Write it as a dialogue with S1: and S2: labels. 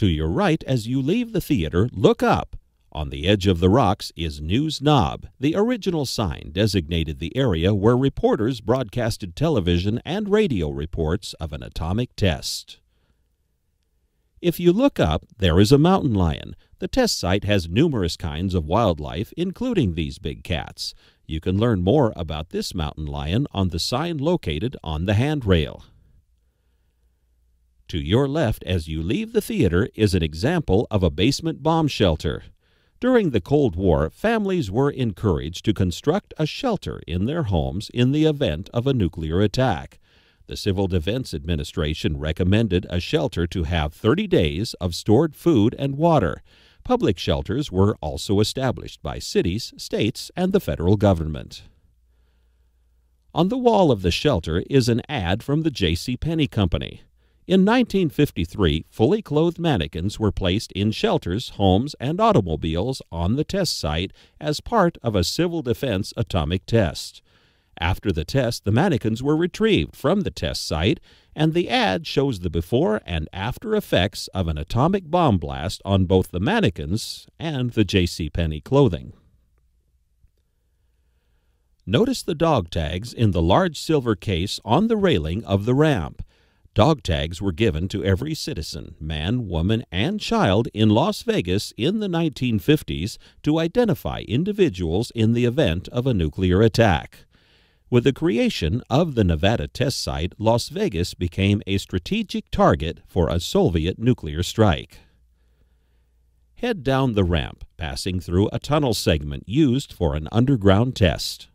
S1: To your right, as you leave the theater, look up. On the edge of the rocks is News Nob, the original sign designated the area where reporters broadcasted television and radio reports of an atomic test. If you look up, there is a mountain lion. The test site has numerous kinds of wildlife, including these big cats. You can learn more about this mountain lion on the sign located on the handrail. To your left as you leave the theater is an example of a basement bomb shelter. During the Cold War, families were encouraged to construct a shelter in their homes in the event of a nuclear attack. The Civil Defense Administration recommended a shelter to have 30 days of stored food and water. Public shelters were also established by cities, states, and the federal government. On the wall of the shelter is an ad from the J.C. Penney Company. In 1953, fully clothed mannequins were placed in shelters, homes, and automobiles on the test site as part of a civil defense atomic test. After the test, the mannequins were retrieved from the test site, and the ad shows the before and after effects of an atomic bomb blast on both the mannequins and the J.C. Penney clothing. Notice the dog tags in the large silver case on the railing of the ramp. Dog tags were given to every citizen, man, woman, and child in Las Vegas in the 1950s to identify individuals in the event of a nuclear attack. With the creation of the Nevada test site, Las Vegas became a strategic target for a Soviet nuclear strike. Head down the ramp, passing through a tunnel segment used for an underground test.